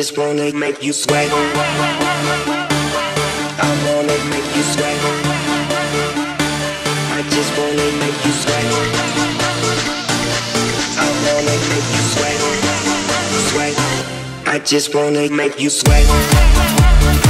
just wanna make you sway. I wanna make you sway. I just wanna make you sway. I wanna make you sway. Sway. I just wanna make you sway.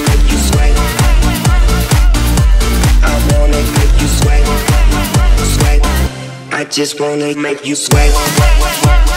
just wanna make you sweat.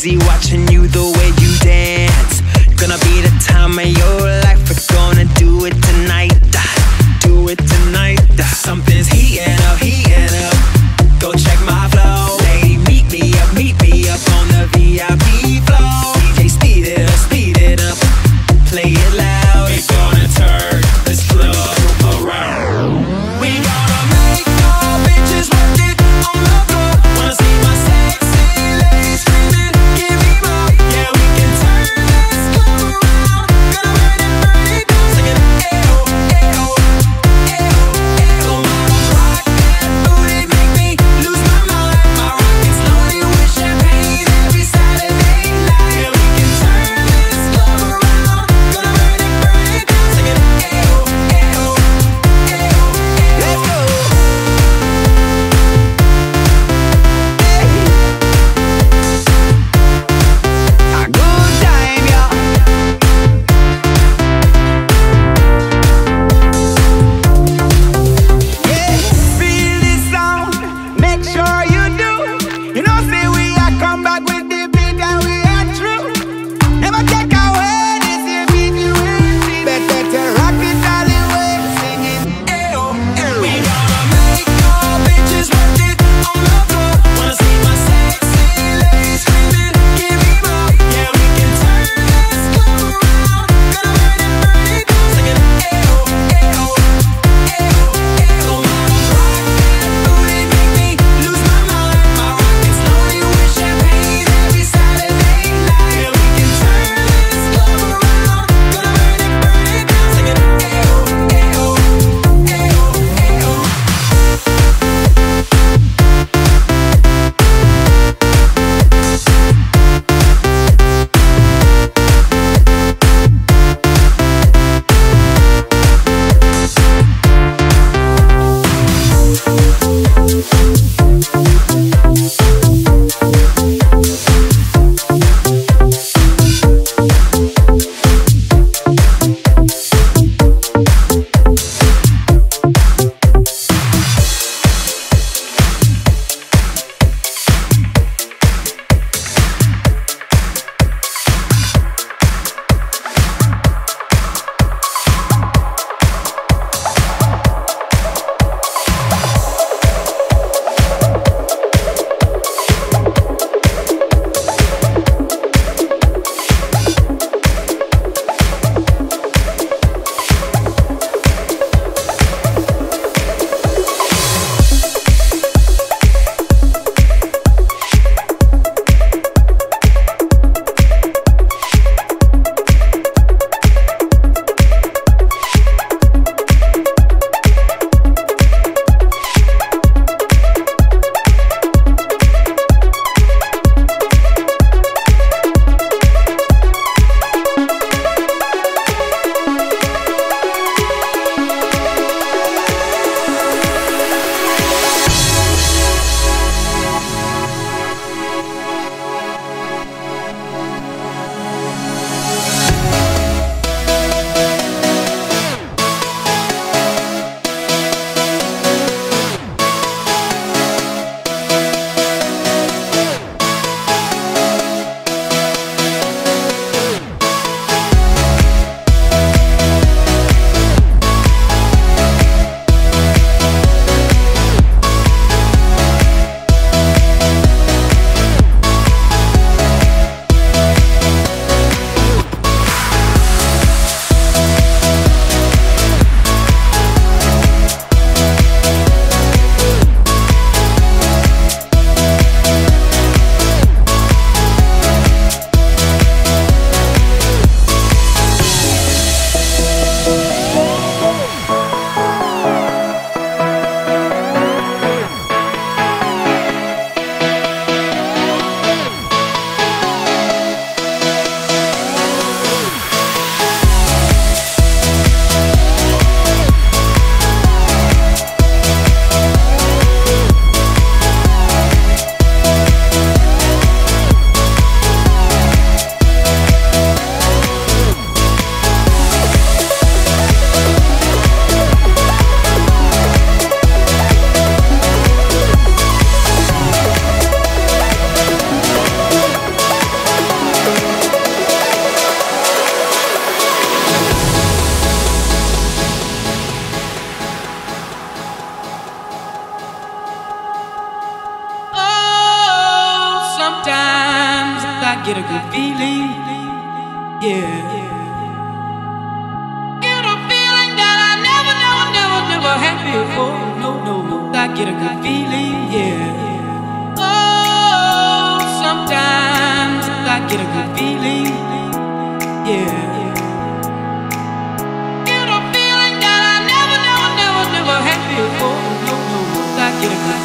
Crazy watching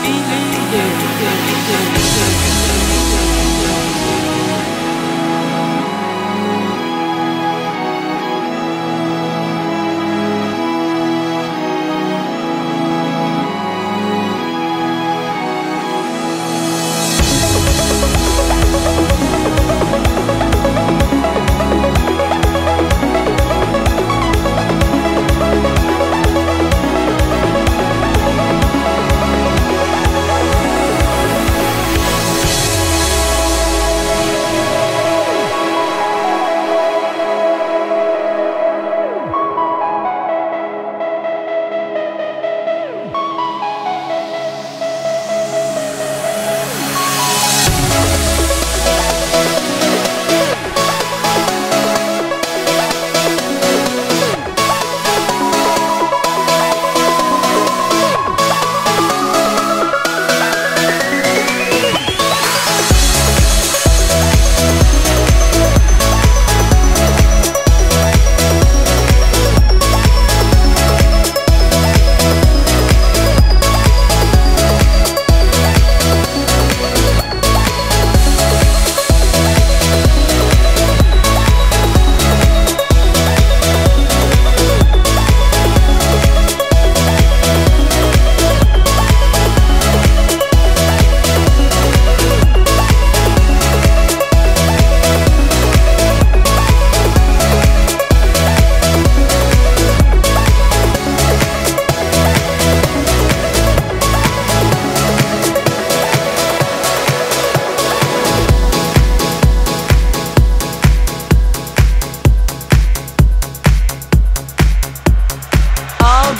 feeling. Yeah, yeah, yeah,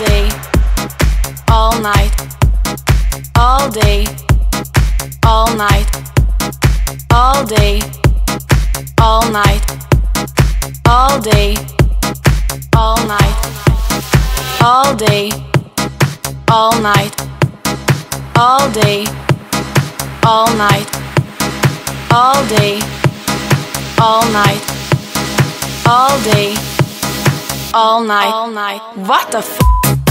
day, all night, all day, all night, all day, all night, all day, all night, all day, all night, all day, all night, all day, all night, all day all night. All night. What the f?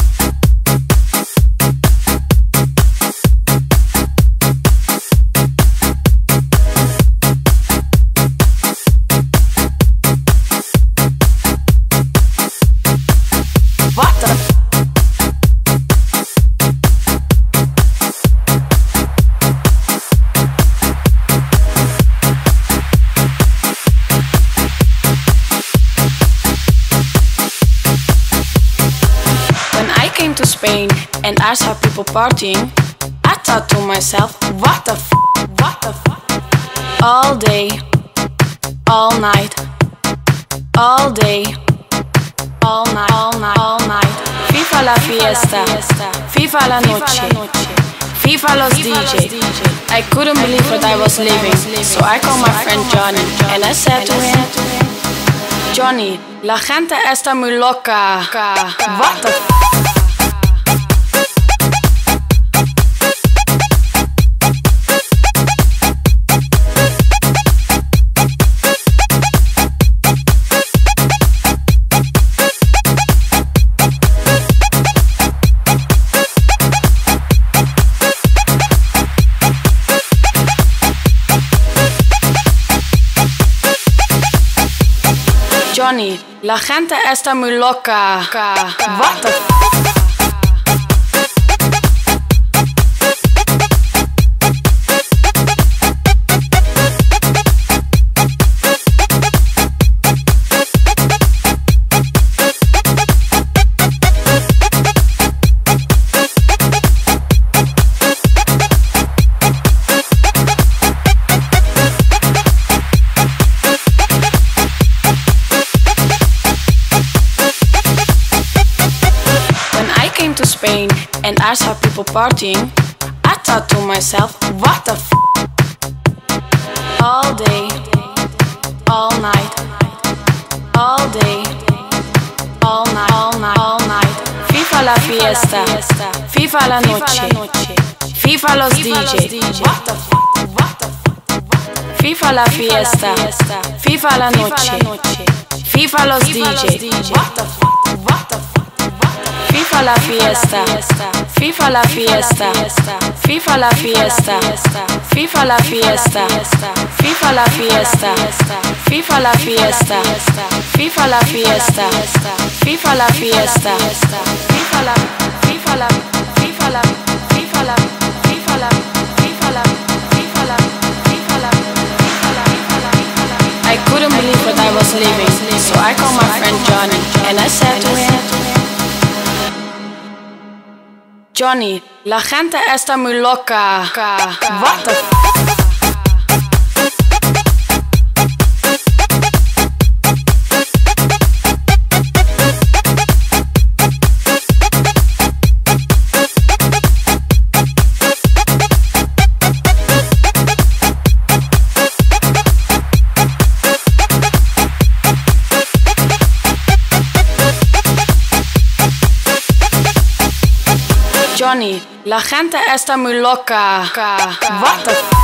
Spain and I saw people partying, I thought to myself, what the f? What the f? All day, all night, all day, all night, all night, all night. FIFA la fiesta, FIFA la noche, FIFA los DJ. I couldn't believe what I was living, so I called my friend Johnny and I said to him, Johnny, la gente está muy loca. What the f? Johnny, la gente está muy loca. What the partying, I thought to myself, what the f? All day, all night, all day, all night, all night, all night. Viva la fiesta, Viva la noche, Viva los DJs. What the fuck? What the fuck? Viva la fiesta, Viva la noche, Viva los DJs. What the fuck? What the fuck? Viva la fiesta, Viva la fiesta, Viva la fiesta, Viva la fiesta, Viva la fiesta, Viva la fiesta, Viva la fiesta, Viva la fiesta, Viva la, Viva la, Viva la, Viva la, Viva la, Viva la, Viva la, Viva la, I couldn't believe what I was leaving, so I called my friend Johnny and I said to him. Johnny, la gente está muy loca. What the la gente está muy loca. What the